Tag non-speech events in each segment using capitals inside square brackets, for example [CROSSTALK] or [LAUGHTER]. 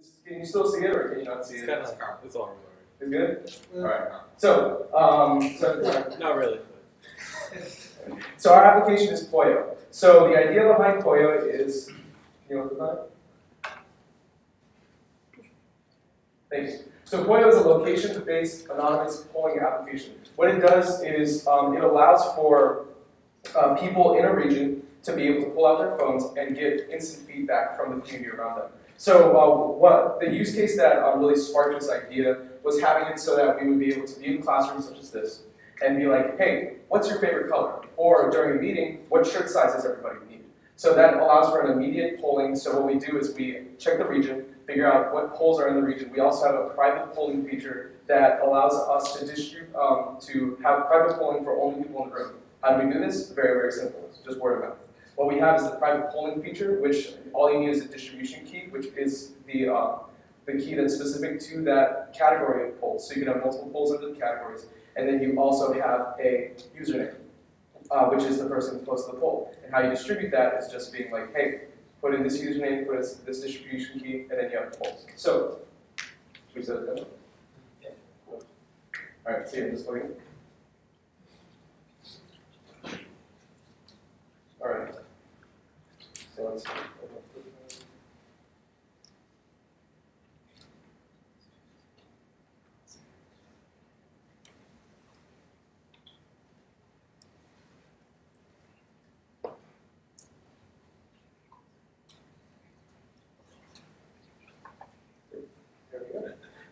This- Can you still see it, or can you not see It's it? kind of, it's all right. It's good? Yeah. Alright. So, um, so, right. Not really. so our application is Poyo. So the idea behind Poyo is, can you open that? Thanks. So Poyo is a location-based anonymous polling application. What it does is um, it allows for uh, people in a region to be able to pull out their phones and get instant feedback from the community around them. So uh, what the use case that uh, really sparked this idea was having it so that we would be able to be in classrooms such as this and be like, hey, what's your favorite color? Or during a meeting, what shirt size does everybody need? So that allows for an immediate polling. So what we do is we check the region, figure out what polls are in the region. We also have a private polling feature that allows us to distribute, um, to have private polling for only people in the room. How do we do this? Very, very simple. It's just word of mouth. What we have is the private polling feature, which all you need is a distribution key, which is the uh, the key that's specific to that category of polls. So you can have multiple polls under the categories, and then you also have a username, uh, which is the person who posted the poll. And how you distribute that is just being like, hey, put in this username, put in this distribution key, and then you have the polls. So, should we set it down? Yeah. Cool. All right, see, I'm just looking. All right.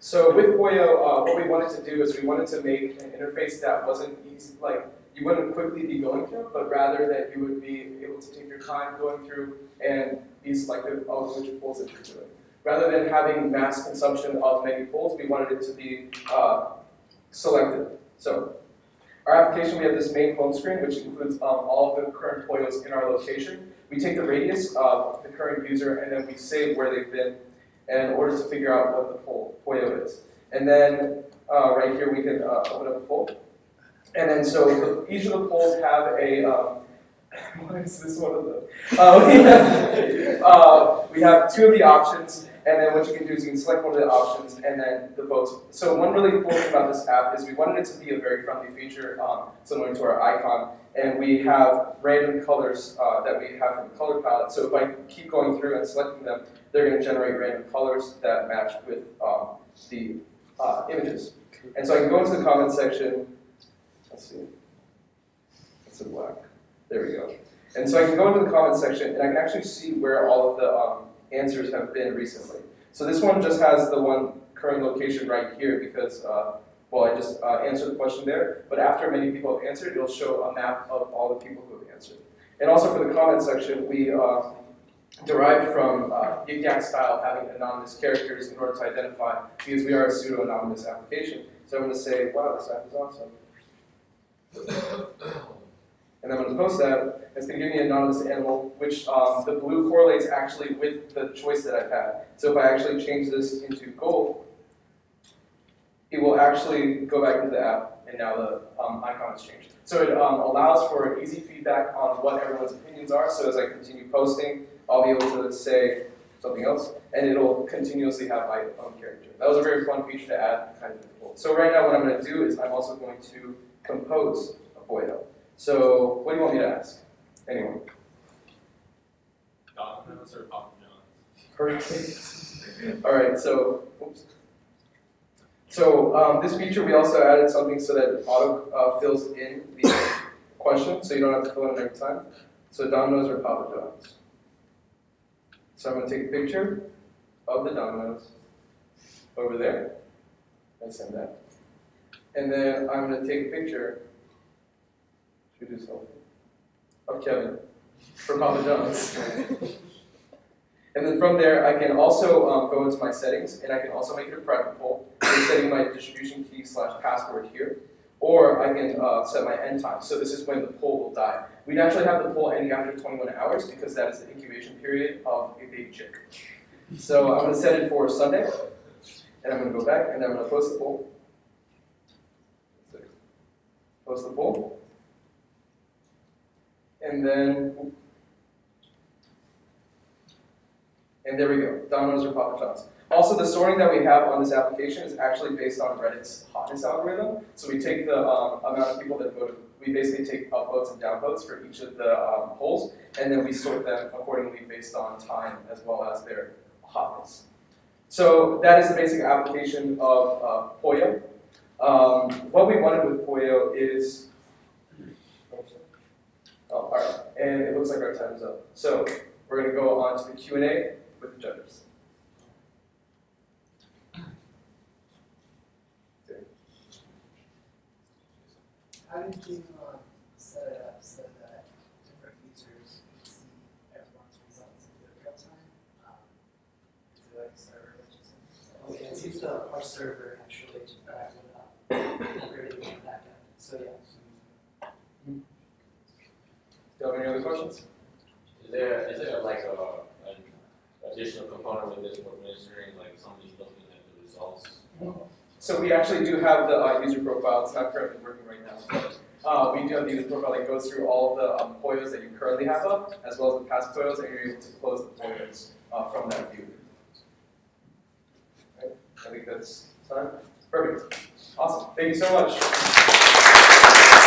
So with Poyo, uh, what we wanted to do is we wanted to make an interface that wasn't easy, like you wouldn't quickly be going through, but rather that you would be able to take your time going through and be selective of which polls that you're doing. Rather than having mass consumption of many polls, we wanted it to be uh, selective. So our application, we have this main home screen, which includes um, all of the current Poyos in our location. We take the radius of the current user and then we save where they've been in order to figure out what the poll, POYO is. And then uh, right here we can uh, open up a poll. And then so each of the polls have a, um, [LAUGHS] why is this one of them? Uh, we, have, uh, we have two of the options, and then what you can do is you can select one of the options and then the votes. So one really cool thing about this app is we wanted it to be a very friendly feature, um, similar to our icon, and we have random colors uh, that we have from the color palette. So if I keep going through and selecting them, they're going to generate random colors that match with um, the uh, images. And so I can go into the comment section. Let's see. It's in black. There we go. And so I can go into the comment section and I can actually see where all of the um, answers have been recently. So this one just has the one current location right here because, uh, well, I just uh, answered the question there. But after many people have answered, it'll show a map of all the people who have answered. And also for the comment section, we uh, derived from uh, YikYak style having anonymous characters in order to identify because we are a pseudo-anonymous application. So I'm going to say, wow, this app is awesome. [COUGHS] And I'm going to post that. It's going to give me an anonymous animal, which um, the blue correlates actually with the choice that I've had. So if I actually change this into gold, it will actually go back into the app, and now the um, icon has changed. So it um, allows for easy feedback on what everyone's opinions are. So as I continue posting, I'll be able to say something else, and it'll continuously have my own character. That was a very fun feature to add, kind of difficult. So right now what I'm going to do is I'm also going to compose a Poyo. So what do you want me to ask? Anyone? Domino's or Papa John's? Perfect. [LAUGHS] All right, so, oops. So um, this feature, we also added something so that auto uh, fills in the question, so you don't have to fill in every time. So Domino's or Papa John's. So I'm going to take a picture of the dominoes over there and send that. And then I'm going to take a picture, should do something, of Kevin for Papa John's. [LAUGHS] And then from there, I can also um, go into my settings, and I can also make it a private poll, by setting my distribution key slash password here. Or I can uh, set my end time, so this is when the poll will die. We'd actually have the poll ending after 21 hours, because that is the incubation period of a big chick. So I'm going to set it for Sunday, and I'm going to go back, and I'm going to post the poll. Post the poll. And then And there we go, Domino's or Papa John's. Also, the sorting that we have on this application is actually based on Reddit's hotness algorithm. So we take the um, amount of people that voted, we basically take upvotes and downvotes for each of the um, polls, and then we sort them accordingly based on time as well as their hotness. So that is the basic application of uh, Poyo. Um, what we wanted with Poyo is, oh, all right, and it looks like our time is up. So we're going to go on to the Q and A with the judges. How did you um, set it up so that different users can see everyone's results in real time? Um, is it like server glitches? Oh, yeah, it's used uh, our server actually to back it up, integrated with the backend, so yeah. Do you have any other questions? Is there, is there like a, an additional component with this for administering, like somebody looking at the results? So we actually do have the uh, user profile, it's not currently working right now. Uh, we do have the user profile that goes through all the um, POYOs that you currently have up, as well as the past POYOs, and you're able to close the POYOs uh, from that view. Right, I think that's time. Perfect. Awesome. Thank you so much.